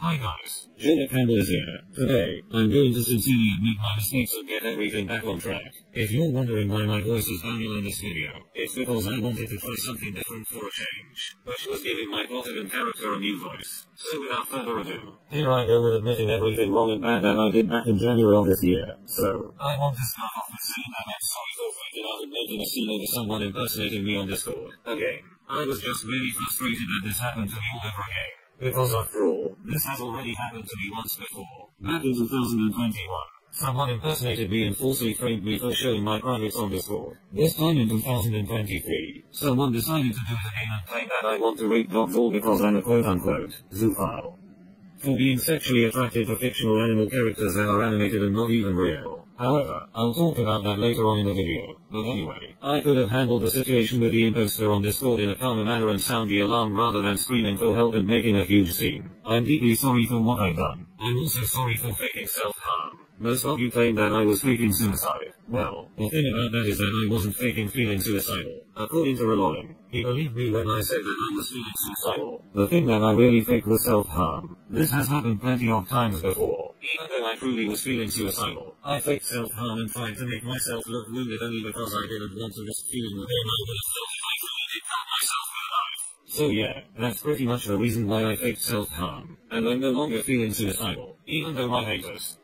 Hi guys, Campbell is here. Today, I'm going to sincerely admit my mistakes and get everything back on track. If you're wondering why my voice is Daniel in this video, it's because I wanted to try something different for a change, which was giving my Plotagon character a new voice. So without further ado, here I go with admitting everything wrong and bad that I did back in January of this year. So, I want to start off with saying that I'm sorry for freaking out and making a scene over someone impersonating me on Discord. Again, I was just really frustrated that this happened to me all over again. Because after all, this has already happened to me once before. Back in 2021, someone impersonated me and falsely framed me for showing my privates on Discord. This time in 2023, someone decided to do the again and claim that I want to rape dogs all because I'm a quote-unquote zoophile. For being sexually attracted to fictional animal characters that are animated and not even real. However, I'll talk about that later on in the video. But anyway, I could have handled the situation with the imposter on Discord in a calmer manner and sound the alarm rather than screaming for help and making a huge scene. I'm deeply sorry for what I've done. I'm also sorry for faking self-harm. Most of you claim that I was faking suicide. Well, the thing about that is that I wasn't faking feeling suicidal. According to Reloading, he believed me when I said that I was feeling suicidal. The thing that I really faked was self-harm. This has happened plenty of times before. I truly was feeling suicidal, I faked self-harm and tried to make myself look wounded only because I didn't want to risk feeling the pain I would have felt if I truly did cut myself alive. So yeah, that's pretty much the reason why I faked self-harm. And I'm no longer feeling suicidal, even though my haters,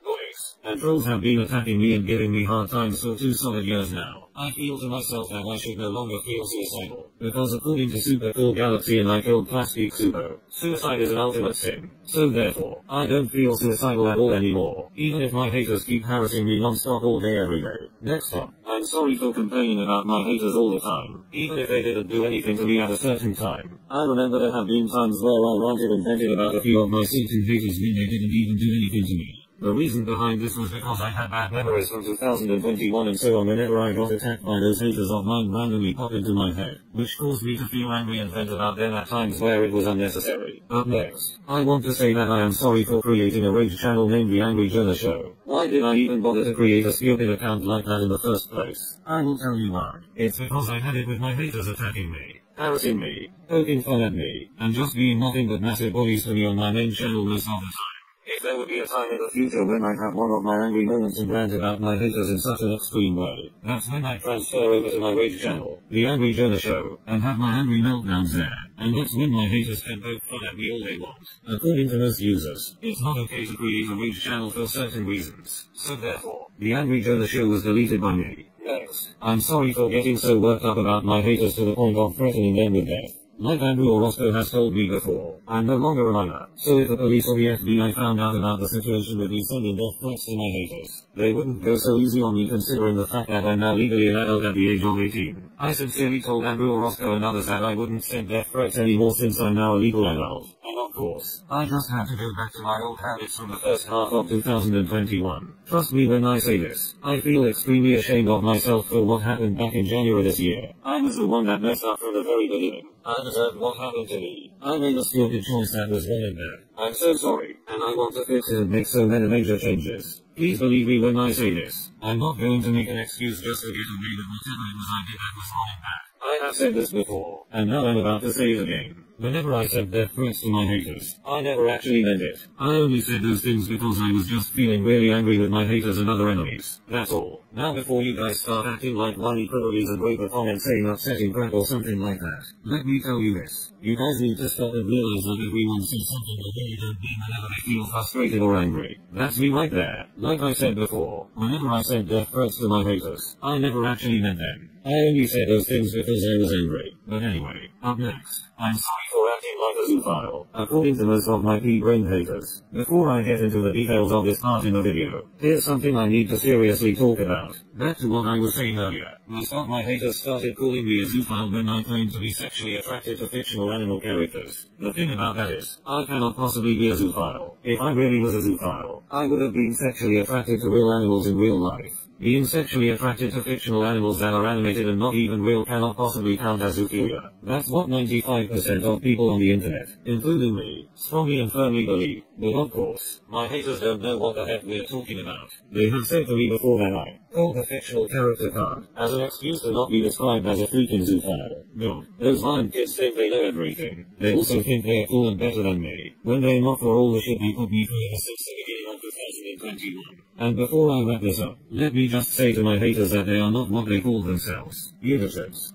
and trolls have been attacking me and giving me hard times for two solid years now. I feel to myself that I should no longer feel suicidal, because according to Super Cool Galaxy and I killed Plastic Super, suicide is an ultimate sin. So therefore, I don't feel suicidal at all anymore, even if my haters keep harassing me non-stop all day every day. Next up, I'm sorry for complaining about my haters all the time, even if they didn't do anything to me at a certain time. I remember there have been times where I ranted and vented about a few of my certain haters when they didn't even do anything to me. The reason behind this was because I had bad memories from 2021 and so on whenever I got attacked by those haters of mine randomly pop into my head, which caused me to feel angry and vent about them at times where it was unnecessary. Up next, I want to say that I am sorry for creating a rage channel named The Angry Jonah Show. Why did I even bother to create a stupid account like that in the first place? I will tell you why. It's because I had it with my haters attacking me harassing me, poking fun at me, and just being nothing but massive bullies to me on my main channel most of the time. If there would be a time in the future when I have one of my angry moments and rant about my haters in such an extreme way, that's when I transfer over to my rage channel, The Angry Jonah Show, and have my angry meltdowns there. And that's when my haters can poke fun at me all they want. According to most users, it's not okay to create a rage channel for certain reasons. So therefore, The Angry Jonah Show was deleted by me. Next, I'm sorry for getting so worked up about my haters to the point of threatening them with death. Like Andrew Orozco has told me before, I'm no longer a minor, so if the police or the FBI found out about the situation with me sending death threats to my haters, they wouldn't go so easy on me considering the fact that I'm now legally an adult at the age of 18. I sincerely told Andrew Orozco and others that I wouldn't send death threats anymore since I'm now a legal adult. And of course, I just had to go back to my old habits from the first half of 2021. Trust me when I say this, I feel extremely ashamed of myself for what happened back in January this year. I was the one that messed up from the very beginning. I deserve what happened to me. I made a stupid choice that was wrong and bad. I'm so sorry, and I want to fix it and make so many major changes. Please believe me when I say this. I'm not going to make an excuse just to get away with whatever it was I did that was wrong and bad. I have said this before, and now I'm about to say it again. Whenever I said death threats to my haters, I never actually meant it. I only said those things because I was just feeling really angry with my haters and other enemies. That's all. Now before you guys start acting like whiny privileges and wait for comments saying upsetting crap or something like that, let me tell you this. You guys need to stop and realize that everyone says something they really don't mean whenever they feel frustrated or angry. That's me right there. Like I said before, whenever I said death threats to my haters, I never actually meant them. I only said those things because I was angry. But anyway, up next, I'm sorry for acting like a zoophile, according to most of my pea-brain haters. Before I get into the details of this part in the video, here's something I need to seriously talk about. Back to what I was saying earlier. Most of my haters started calling me a zoophile when I claimed to be sexually attracted to fictional animal characters. The thing about that is, I cannot possibly be a zoophile. If I really was a zoophile, I would have been sexually attracted to real animals in real life. Being sexually attracted to fictional animals that are animated and not even real cannot possibly count as zoophilia. That's what 95% of people on the internet, including me, strongly and firmly believe. But of course, my haters don't know what the heck we're talking about. They have said to me before that I called the fictional character card as an excuse to not be described as a freaking zoophile. God, those lying kids think they know everything. They also think they are cool and better than me, when they're not for all the shit they put me through ever since the beginning of 2021. And before I wrap this up, let me just say to my haters that they are not what they call themselves. Yiddishers.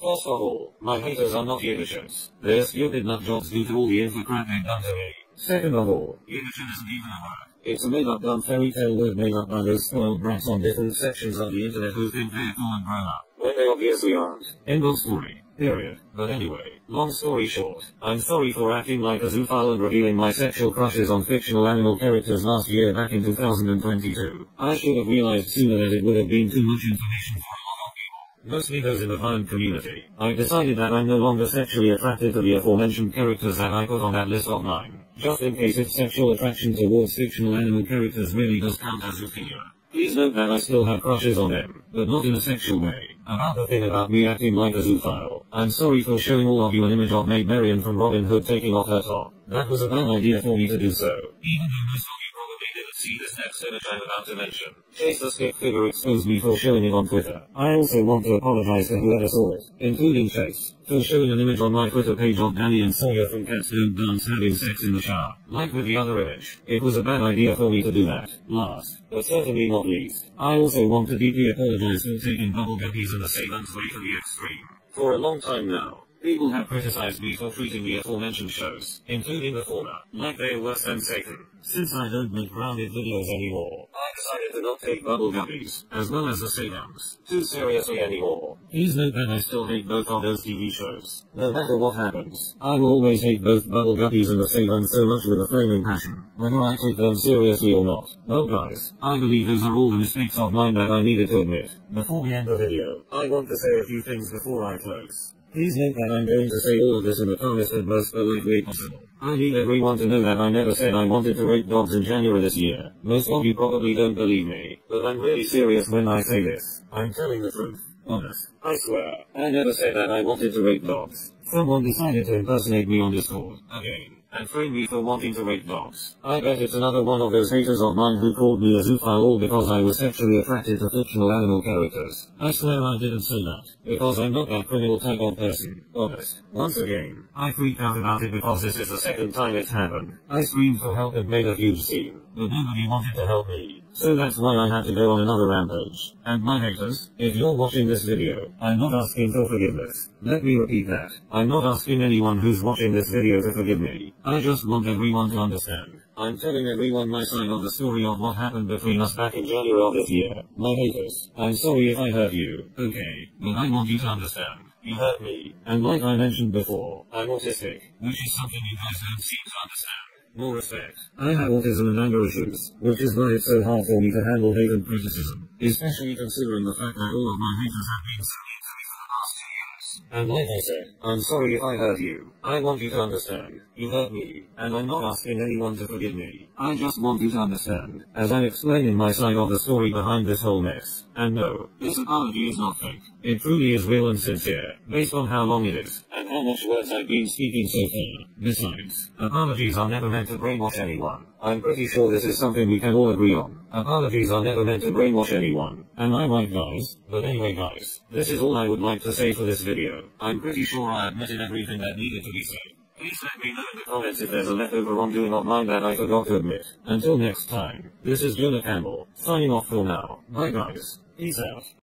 First of all, my haters are not Yiddishers. They're stupid nut jobs due to all the info crap they've done to me. Second of all, Yiddish isn't even a word. It's a made-up dumb fairy tale word made up by those spoiled brats on different sections of the internet who think they're cool and grown up, when they obviously aren't. End of story. Period. But anyway, long story short, I'm sorry for acting like a zoophile and revealing my sexual crushes on fictional animal characters last year back in 2022. I should have realized sooner that it would have been too much information for a lot of people. Mostly those in the fine community. I decided that I'm no longer sexually attracted to the aforementioned characters that I put on that list of mine. Just in case if sexual attraction towards fictional animal characters really does count as zoophilia. Please note that I still have crushes on them, but not in a sexual way. Another thing about me acting like a zoophile. I'm sorry for showing all of you an image of Maid Marian from Robin Hood taking off her top. That was a bad idea for me to do so. Even though most see this next image I'm about to mention. Chase the stick figure exposed me for showing it on Twitter. I also want to apologize to whoever saw it, including Chase, for showing an image on my Twitter page of Danny and Sawyer from Cats Don't Dance having sex in the shower. Like with the other image, it was a bad idea for me to do that. Last, but certainly not least, I also want to deeply apologize for taking bubble guppies in the Saban's way to the extreme. For a long time now, people have criticized me for treating the aforementioned shows, including the former, like they were Satan. Since I don't make grounded videos anymore, I decided to not take bubble guppies, as well as the Sabans, too seriously anymore. Please note that I still hate both of those TV shows. No matter what happens, I will always hate both bubble guppies and the Sabans so much with a flaming passion, whether I take them seriously or not. Well guys, I believe those are all the mistakes of mine that I needed to admit. Before we end the video, I want to say a few things before I close. Please note that I'm going to say all of this in the calmest and most polite way possible. I need everyone to know that I never said I wanted to rape dogs in January this year. Most of you probably don't believe me, but I'm really serious when I say this. I'm telling the truth. Honest. I swear. I never said that I wanted to rape dogs. Someone decided to impersonate me on Discord. Again. And frame me for wanting to rape dogs. I bet it's another one of those haters of mine who called me a zoophile because I was sexually attracted to fictional animal characters. I swear I didn't say that. Because I'm not that criminal type of person. Honest. Once again, I freaked out about it because this is the second time it's happened. I screamed for help and made a huge scene. But nobody wanted to help me. So that's why I had to go on another rampage. And my haters, if you're watching this video, I'm not asking for forgiveness. Let me repeat that. I'm not asking anyone who's watching this video to forgive me. I just want everyone to understand. I'm telling everyone my side of the story of what happened between us back in January of this year. My haters, I'm sorry if I hurt you, okay, but I want you to understand. You hurt me, and like I mentioned before, I'm autistic, which is something you guys don't seem to understand. More respect. I have autism and anger issues, which is why it's so hard for me to handle hate and criticism, especially considering the fact that all of my haters have been And like I said, I'm sorry if I hurt you. I want you to understand. You hurt me, and I'm not asking anyone to forgive me. I just want you to understand, as I'm explaining my side of the story behind this whole mess. And no, this apology is not fake. It truly is real and sincere, based on how long it is, and how much words I've been speaking so far. Besides, apologies are never meant to brainwash anyone. I'm pretty sure this is something we can all agree on. Apologies are never meant to brainwash anyone. Am I right guys? But anyway guys, this is all I would like to say for this video. I'm pretty sure I admitted everything that needed to be said. Please let me know in the comments if there's a leftover wrongdoing of mine that I forgot to admit. Until next time, this is Jonah Campbell, signing off for now. Bye guys. Peace out.